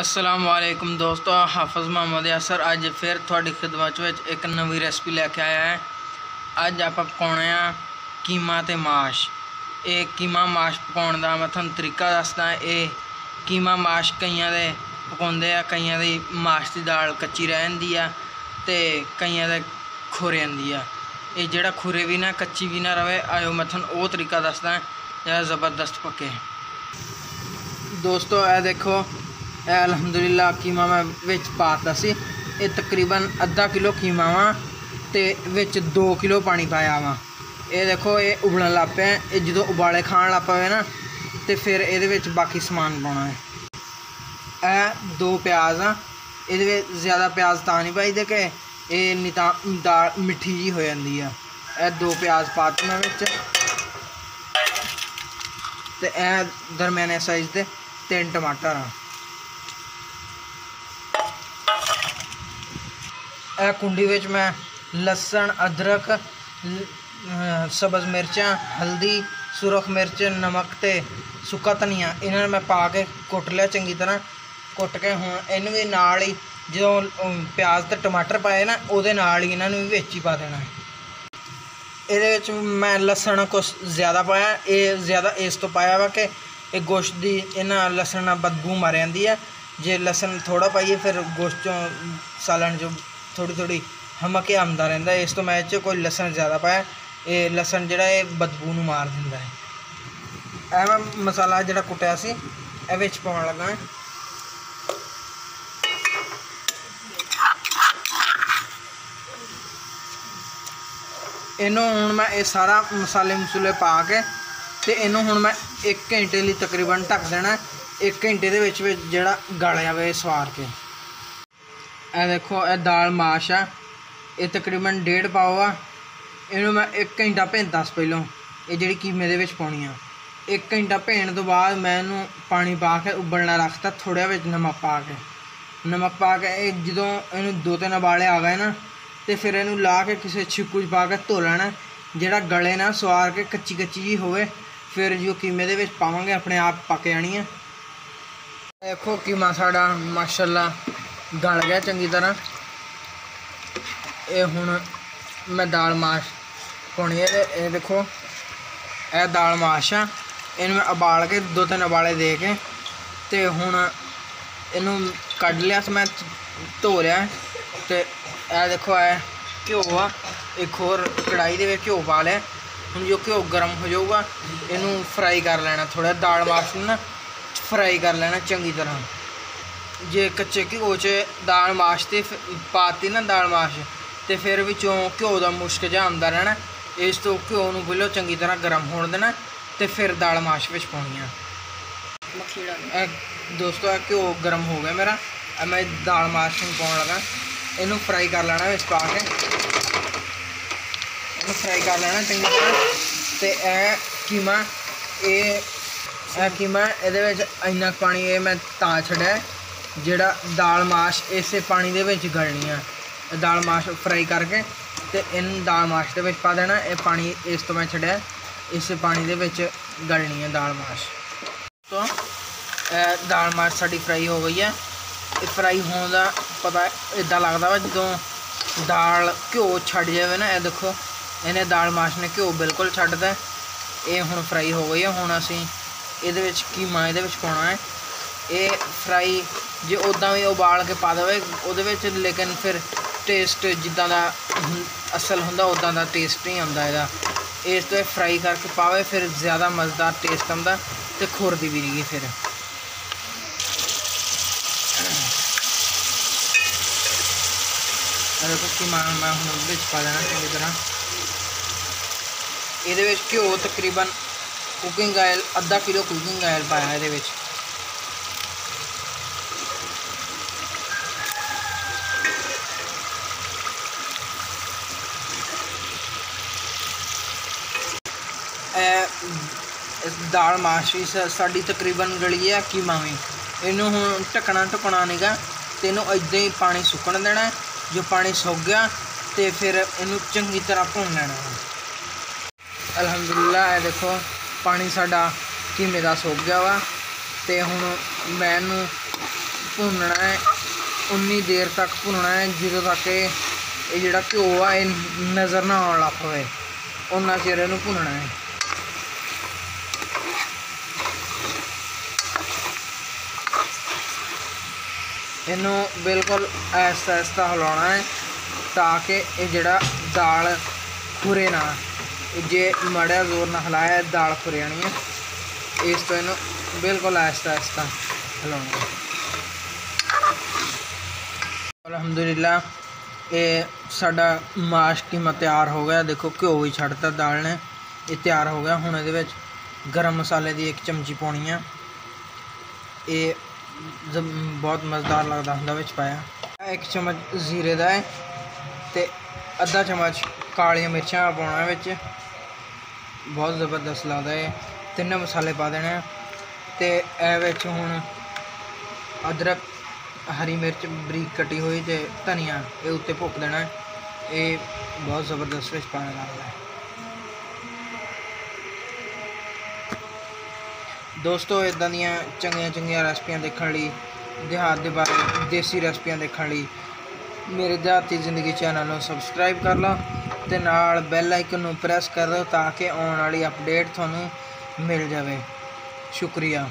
ਅਸਲਾਮ ਵਾਲੇਕੁਮ ਦੋਸਤੋ ਹਾਫਜ਼ ਮੁਹੰਮਦ ਅਸਰ ਅੱਜ ਫਿਰ ਤੁਹਾਡੀ ਖਿਦਮਤ ਵਿੱਚ ਇੱਕ ਨਵੀਂ ਰੈਸਪੀ ਲੈ ਕੇ ਆਇਆ ਹੈ। ਅੱਜ ਆਪਾਂ ਪਕਾਉਣੇ ਆ ਕੀਮਾ ਤੇ ਮਾਸ਼। ਇਹ ਕੀਮਾ ਮਾਸ਼ ਪਕਾਉਣ ਦਾ ਮੈਂ ਤੁਹਾਨੂੰ ਤਰੀਕਾ ਦੱਸਦਾ। ਇਹ ਕੀਮਾ ਮਾਸ਼ ਕਈਆਂ ਦੇ ਪਕਾਉਂਦੇ ਆ, ਕਈਆਂ ਦੀ ਮਾਸ਼ ਦੀ ਦਾਲ ਕੱਚੀ ਰਹਿ ਜਾਂਦੀ ਆ ਤੇ ਕਈਆਂ ਦੇ ਖੁਰੇ ਜਾਂਦੀ ਆ। ਇਹ ਜਿਹੜਾ ਖੁਰੇ ਵੀ ਨਾ, ਕੱਚੀ ਵੀ ਨਾ ਰਵੇ, ਆਇਓ ਮੈਂ ਤੁਹਾਨੂੰ ਉਹ ਤਰੀਕਾ ਦੱਸਦਾ, ਜਿਹੜਾ ਜ਼ਬਰਦਸਤ ਪੱਕੇ। ਦੋਸਤੋ, ਇਹ ਦੇਖੋ ਅਲਹਮਦੁਲਿਲਾ ਕੀਮਾ ਮੈਂ ਵਿੱਚ ਪਾਤਾ ਸੀ। ਇਹ ਤਕਰੀਬਨ ਅੱਧਾ ਕਿਲੋ ਕੀਮਾ ਵਾ ਤੇ ਵਿੱਚ 2 ਕਿਲੋ ਪਾਣੀ ਪਾਇਆ ਵਾ। ਇਹ ਦੇਖੋ, ਇਹ ਉਬਲਣ ਲੱਗ ਪਿਆ ਇਹ ਜਦੋਂ ਉਬਾਲੇ ਖਾਣ ਲੱਗ ਪਵੇ ਨਾ, ਤੇ ਫਿਰ ਇਹਦੇ ਵਿੱਚ ਬਾਕੀ ਸਮਾਨ ਪਾਉਣਾ ਹੈ। ਇਹ ਦੋ ਪਿਆਜ਼ ਆ। ਇਹਦੇ ਵਿੱਚ ਜ਼ਿਆਦਾ ਪਿਆਜ਼ ਤਾਂ ਨਹੀਂ ਪਾਈਦੇ ਕਿ ਇਹ ਨਹੀਂ ਤਾਂ ਦਾਲ ਮਿੱਠੀ ਜੀ ਹੋ ਜਾਂਦੀ ਆ। ਇਹ ਦੋ ਪਿਆਜ਼ ਪਾ ਮੈਂ ਵਿੱਚ। ਤੇ ਇਹ ਦਰਮਿਆਨੇ ਸਾਈਜ਼ ਦੇ ਤਿੰਨ ਟਮਾਟਰ ਆ। ਇਹ ਕੁੰਡੀ ਵਿੱਚ ਮੈਂ ਲਸਣ, ਅਦਰਕ, ਲ- ਸਬਜ਼ ਮਿਰਚਾਂ, ਹਲਦੀ, ਸੁਰਖ ਮਿਰਚ, ਨਮਕ ਤੇ ਸੁੱਕਾ ਧਨੀਆ ਇਹਨਾਂ ਨੂੰ ਮੈਂ ਪਾ ਕੇ ਕੁੱਟ ਲਿਆ ਚੰਗੀ ਤਰ੍ਹਾਂ। ਕੁੱਟ ਕੇ ਹੁਣ ਇਹਨੂੰ ਵੀ ਨਾਲ ਹੀ ਜਦੋਂ ਪਿਆਜ਼ ਤੇ ਟਮਾਟਰ ਪਾਏ ਨਾ, ਉਹਦੇ ਨਾਲ ਹੀ ਇਹਨਾਂ ਨੂੰ ਵੀ ਵਿੱਚ ਹੀ ਪਾ ਦੇਣਾ। ਹੈ ਇਹਦੇ ਵਿੱਚ ਮੈਂ ਲਸਣ ਕੁਛ ਜ਼ਿਆਦਾ ਪਾਇਆ, ਇਹ ਜ਼ਿਆਦਾ ਇਸ ਤੋਂ ਪਾਇਆ ਵਾ ਕਿ ਇਹ ਗੋਸ਼ਤ ਦੀ ਇਹਨਾਂ ਲਸਣ ਨਾਲ ਬਦਬੂ ਮਾਰ ਜਾਂਦੀ ਹੈ ਜੇ ਲਸਣ ਥੋੜਾ ਪਾਈਏ, ਫਿਰ ਗੋਸ਼ਤ ਚੋਂ ਸਾਲਣ ਜੋ ਥੋੜੀ ਥੋੜੀ ਹਮਕੇ ਆਉਂਦਾ ਰਹਿੰਦਾ। ਇਸ ਤੋਂ ਮੈਂ ਇਹ 'ਚ ਕੋਈ ਲਸਣ ਜ਼ਿਆਦਾ ਪਾਇਆ। ਇਹ ਲਸਣ ਜਿਹੜਾ ਇਹ ਬਦਬੂ ਨੂੰ ਮਾਰ ਦਿੰਦਾ ਹੈ। ਇਹ ਮੈਂ ਮਸਾਲਾ ਜਿਹੜਾ ਕੁੱਟਿਆ ਸੀ, ਇਹ ਵਿੱਚ ਪਾਉਣ ਲੱਗਾ ਹਾਂ ਇਹਨੂੰ ਹੁਣ ਮੈਂ ਇਹ ਸਾਰਾ ਮਸਾਲੇ ਮਸੂਲੇ ਪਾ ਕੇ ਤੇ ਇਹਨੂੰ ਹੁਣ ਮੈਂ 1 ਘੰਟੇ ਲਈ ਤਕਰੀਬਨ ਢੱਕ ਦੇਣਾ। 1 ਘੰਟੇ ਦੇ ਵਿੱਚ ਵਿੱਚ ਜਿਹੜਾ ਗਲ ਜਾਵੇ ਸਵਾਰ ਕੇ। ਇਹ ਦੇਖੋ, ਇਹ ਦਾਲ ਮਾਸ਼ ਆ। ਇਹ ਤਕਰੀਬਨ ਡੇਢ ਪਾਓ ਆ। ਇਹਨੂੰ ਮੈਂ 1 ਘੰਟਾ ਭੇਂਦਾ ਸੀ ਪਹਿਲਾਂ। ਇਹ ਜਿਹੜੀ ਕੀਮੇ ਦੇ ਵਿੱਚ ਪਾਉਣੀ ਆ। 1 ਘੰਟਾ ਭੇਣ ਤੋਂ ਬਾਅਦ ਮੈਂ ਇਹਨੂੰ ਪਾਣੀ ਪਾ ਕੇ ਉਬਲਣਾ ਰੱਖਤਾ ਥੋੜ੍ਹਾ ਵਿੱਚ ਨਮਕ ਪਾ ਕੇ। ਨਮਕ ਪਾ ਕੇ ਇਹ ਜਦੋਂ ਇਹਨੂੰ ਦੋ ਤਿੰਨ ਉਬਾਲੇ ਆ ਗਏ ਨਾ, ਤੇ ਫਿਰ ਇਹਨੂੰ ਲਾ ਕੇ ਕਿਸੇ ਛਿੱਕੂ 'ਚ ਪਾ ਕੇ ਧੋ ਲੈਣਾ। ਜਿਹੜਾ ਗਲੇ ਨਾ ਸਵਾਰ ਕੇ ਕੱਚੀ ਕੱਚੀ ਜੀ ਹੋਵੇ, ਫਿਰ ਜੋ ਕੀਮੇ ਦੇ ਵਿੱਚ ਪਾਵਾਂਗੇ, ਆਪਣੇ ਆਪ ਪੱਕ ਜਾਣੀ ਆ। ਦੇਖੋ, ਕੀਮਾ ਸਾਡਾ, ਮਾਸ਼ਾਅੱਲਾ। ਗਲ ਗਿਆ ਚੰਗੀ ਤਰ੍ਹਾਂ। ਇਹ ਹੁਣ ਮੈਂ ਦਾਲ ਮਾਸ਼ ਪਾਉਣੀ ਹੈ ਤੇ ਇਹ ਦੇਖੋ, ਇਹ ਦਾਲ ਮਾਸ਼ ਆ। ਇਹਨੂੰ ਮੈਂ ਉਬਾਲ ਕੇ ਦੋ ਤਿੰਨ ਉਬਾਲੇ ਦੇ ਕੇ ਤੇ ਹੁਣ ਇਹਨੂੰ ਕੱਢ ਲਿਆ ਸੀ ਮੈਂ ਧੋ ਲਿਆ। ਤੇ ਇਹ ਦੇਖੋ, ਇਹ ਘਿਓ ਆ। ਇੱਕ ਹੋਰ ਕੜਾਈ ਦੇ ਵਿੱਚ ਘਿਓ ਪਾ ਲਿਆ। ਹੁਣ ਜੋ ਘਿਓ ਗਰਮ ਹੋ ਜਾਊਗਾ, ਇਹਨੂੰ ਫਰਾਈ ਕਰ ਲੈਣਾ ਥੋੜਾ ਦਾਲ ਮਾਸ਼ ਨੂੰ ਨਾ ਫਰਾਈ ਕਰ ਲੈਣਾ ਚੰਗੀ ਤਰ੍ਹਾਂ। ਜੇ ਕੱਚੇ ਘਿਓ 'ਚ ਦਾਲ ਮਾਸ਼ ਤੇ ਪਾਤੀ ਨਾ ਦਾਲ ਮਾਸ਼ ਤੇ ਫਿਰ ਵਿੱਚੋਂ ਘਿਓ ਦਾ ਮੁਸ਼ਕ ਜਿਹਾ ਆਉਂਦਾ ਰਹਿਣਾ ਇਸ ਤੋਂ ਘਿਓ ਨੂੰ ਪਹਿਲਾਂ ਚੰਗੀ ਤਰ੍ਹਾਂ ਗਰਮ ਹੋਣ ਦੇਣਾ ਤੇ ਫਿਰ ਦਾਲ ਮਾਸ਼ ਵਿੱਚ ਪਾਉਣੀ ਆ। ਇਹ ਦੋਸਤੋ ਇਹ ਘਿਓ ਗਰਮ ਹੋ ਗਿਆ ਮੇਰਾ ਇਹ ਮੈਂ ਦਾਲ ਮਾਸ਼ ਨੂੰ ਪਾਉਣ ਲੱਗਾ। ਇਹਨੂੰ ਫਰਾਈ ਕਰ ਲੈਣਾ ਵਿੱਚ ਪਾ ਕੇ। ਇਹਨੂੰ ਫਰਾਈ ਕਰ ਲੈਣਾ ਚੰਗੀ ਤਰ੍ਹਾਂ ਤੇ ਇਹ ਕੀਮਾ ਇਹ ਇਹ ਕੀਮਾ ਇਹਦੇ ਵਿੱਚ ਇੰਨਾ ਪਾਣੀ ਇਹ ਮੈਂ ਤਾਂ ਛੱਡਿਆ। ਜਿਹੜਾ ਦਾਲ ਮਾਸ਼ ਇਸੇ ਪਾਣੀ ਦੇ ਵਿੱਚ ਗਲਣੀ ਆ। ਦਾਲ ਮਾਸ਼ ਫਰਾਈ ਕਰਕੇ ਤੇ ਇਹਨੂੰ ਦਾਲ ਮਾਸ਼ ਦੇ ਵਿੱਚ ਪਾ ਦੇਣਾ। ਇਹ ਪਾਣੀ ਇਸ ਤੋਂ ਮੈਂ ਛੱਡਿਆ। ਇਸੇ ਪਾਣੀ ਦੇ ਵਿੱਚ ਗਲਣੀ ਹੈ ਦਾਲ ਮਾਸ਼। ਤੋਂ ਦਾਲ ਮਾਸ਼ ਸਾਡੀ ਫਰਾਈ ਹੋ ਗਈ ਹੈ ਇਹ ਫਰਾਈ ਹੋਣ ਦਾ ਪਤਾ ਇਦਾਂ ਲੱਗਦਾ ਵਾ ਜਦੋਂ ਦਾਲ ਘਿਓ ਛੱਡ ਜਾਵੇ ਨਾ, ਇਹ ਦੇਖੋ, ਇਹਨੇ ਦਾਲ ਮਾਸ਼ ਨੇ ਘਿਓ ਬਿਲਕੁਲ ਛੱਡਦਾ ਇਹ ਹੁਣ ਫਰਾਈ ਹੋ ਗਈ ਹੈ ਹੁਣ ਅਸੀਂ ਇਹਦੇ ਵਿੱਚ ਕੀਮਾ ਇਹਦੇ ਵਿੱਚ ਪਾਉਣਾ ਹੈ। ਇਹ ਫਰਾਈ ਜੇ ਉਦਾਂ ਵੀ ਉਬਾਲ ਕੇ ਪਾ ਦੇਵੇ, ਉਹਦੇ ਵਿੱਚ ਲੇਕਿਨ ਫਿਰ ਟੇਸਟ ਜਿੱਦਾਂ ਦਾ ਅਸਲ ਹੁੰਦਾ ਉਦਾਂ ਦਾ ਟੇਸਟ ਨਹੀਂ ਆਉਂਦਾ ਇਹਦਾ। ਇਸ ਤੋਂ ਇਹ ਫਰਾਈ ਕਰਕੇ ਪਾਵੇ, ਫਿਰ ਜ਼ਿਆਦਾ ਮਜ਼ੇਦਾਰ ਟੇਸਟ ਆਉਂਦਾ ਤੇ ਖੁਰਦੀ ਵੀ ਨਹੀਂ ਫਿਰ। ਇਹ ਦੇਖੋ ਮੈਂ ਮੈਂ ਹੁਣ ਉਹਦੇ ਵਿੱਚ ਪਾ ਦੇਣਾ ਚੰਗੀ ਤਰ੍ਹਾਂ। ਇਹਦੇ ਵਿੱਚ ਘਿਓ ਤਕਰੀਬਨ ਕੁਕਿੰਗ ਆਇਲ ਅੱਧਾ ਕਿਲੋ ਕੁਕਿੰਗ ਆਇਲ ਪਾਇਆ ਇਹਦੇ ਵਿੱਚ। ਦਾਲ ਮਾਸ਼ੀ ਸਾਡੀ ਤਕਰੀਬਨ ਗਲੀ ਆ ਕੀਮਾ ਵੀ ਇਹਨੂੰ ਹੁਣ ਢੱਕਣਾ ਢੁਕਣਾ ਨਹੀਂਗਾ ਤੇ ਇਹਨੂੰ ਇਦਾਂ ਹੀ ਪਾਣੀ ਸੁੱਕਣ ਦੇਣਾ। ਜੋ ਪਾਣੀ ਸੁੱਕ ਗਿਆ ਤੇ ਫਿਰ ਇਹਨੂੰ ਚੰਗੀ ਤਰ੍ਹਾਂ ਭੁੰਨ ਲੈਣਾ। ਹੈ। ਅਲਹਮਦੁਲਿਲਾ, ਇਹ ਦੇਖੋ, ਪਾਣੀ ਸਾਡਾ ਕੀਮੇ ਦਾ ਸੁੱਕ ਗਿਆ ਵਾ। ਤੇ ਹੁਣ ਮੈਂ ਇਹਨੂੰ ਭੁੰਨਣਾ ਹੈ। ਉਨੀ ਦੇਰ ਤੱਕ ਭੁੰਨਣਾ ਹੈ, ਜਦੋਂ ਤੱਕ ਇਹ ਇਹ ਜਿਹੜਾ ਘਿਓ ਆ, ਇਹ ਨਜ਼ਰ ਨਾ ਆਉਣ ਲੱਗ ਪਵੇ। ਉਹਨਾਂ ਚਿਰ ਇਹਨੂੰ ਭੁੰਨਣਾ ਹੈ। ਇਹਨੂੰ ਬਿਲਕੁਲ ਐਸਾ ਐਸਾ ਹਿਲਾਉਣਾ ਹੈ ਤਾਂ ਕਿ ਇਹ ਜਿਹੜਾ ਦਾਲ ਖੁਰੇ ਨਾ ਇਹ ਜੇ ਮੜਿਆ ਜ਼ੋਰ ਨਾਲ ਹਿਲਾਇਆ ਦਾਲ ਖੁਰ ਜਾਣੀ ਹੈ। ਇਸ ਤੋਂ ਇਹਨੂੰ ਬਿਲਕੁਲ ਐਸਾ ਐਸਾ ਹਿਲਾਉਣਾ ਹੈ। ਅਲਹਮਦੁਲਿਲਾ, ਇਹ ਸਾਡਾ ਮਾਸ਼ ਕੀਮਾ ਤਿਆਰ ਹੋ ਗਿਆ? ਦੇਖੋ, ਘਿਓ ਵੀ ਛੱਡਤਾ ਦਾਲ ਨੇ। ਇਹ ਤਿਆਰ ਹੋ ਗਿਆ। ਹੁਣ ਇਹਦੇ ਵਿੱਚ ਗਰਮ ਮਸਾਲੇ ਦੀ ਇੱਕ ਚਮਚੀ ਪਾਉਣੀ ਆ। ਇਹ ਬਹੁਤ ਮਜ਼ੇਦਾਰ ਲੱਗਦਾ ਹੁੰਦਾ ਵਿੱਚ ਪਾਇਆ। ਇੱਕ ਚਮਚ ਜ਼ੀਰੇ ਦਾ ਹੈ ਤੇ ਅੱਧਾ ਚਮਚ ਕਾਲੀਆਂ ਮਿਰਚਾਂ ਪਾਉਣਾ ਵਿੱਚ। ਬਹੁਤ ਜ਼ਬਰਦਸਤ ਲੱਗਦਾ ਹੈ ਤਿੰਨੇ ਮਸਾਲੇ ਪਾ ਦੇਣੇ ਆ ਤੇ ਇਹ ਵਿੱਚ ਹੁਣ ਅਦਰਕ, ਹਰੀ ਮਿਰਚ ਬਰੀਕ ਕੱਟੀ ਹੋਈ ਤੇ ਧਨੀਆ ਇਹ ਉੱਤੇ ਭੁੱਕ ਦੇਣਾ ਇਹ ਬਹੁਤ ਜ਼ਬਰਦਸਤ ਵਿੱਚ ਪਾਣਾ ਲੱਗਦਾ ਹੈ। ਦੋਸਤੋ ਇਦਾਂ ਦੀਆਂ ਚੰਗੀਆਂ ਚੰਗੀਆਂ ਰੈਸਪੀਆਂ ਦੇਖਣ ਲਈ ਦਿਹਾਤ ਦੇ ਬਾਰੇ ਦੇਸੀ ਰੈਸਪੀਆਂ ਦੇਖਣ ਲਈ ਮੇਰੇ ਦਿਹਾਤੀ ਜ਼ਿੰਦਗੀ ਚੈਨਲ ਨੂੰ ਸਬਸਕ੍ਰਾਈਬ ਕਰ ਲਓ ਤੇ ਨਾਲ ਬੈਲ ਆਈਕਨ ਨੂੰ ਪ੍ਰੈਸ ਕਰ ਦਿਓ ਤਾਂ ਕਿ ਆਉਣ ਵਾਲੀ ਅਪਡੇਟ ਤੁਹਾਨੂੰ ਮਿਲ ਜਾਵੇ। ਸ਼ੁਕਰੀਆ।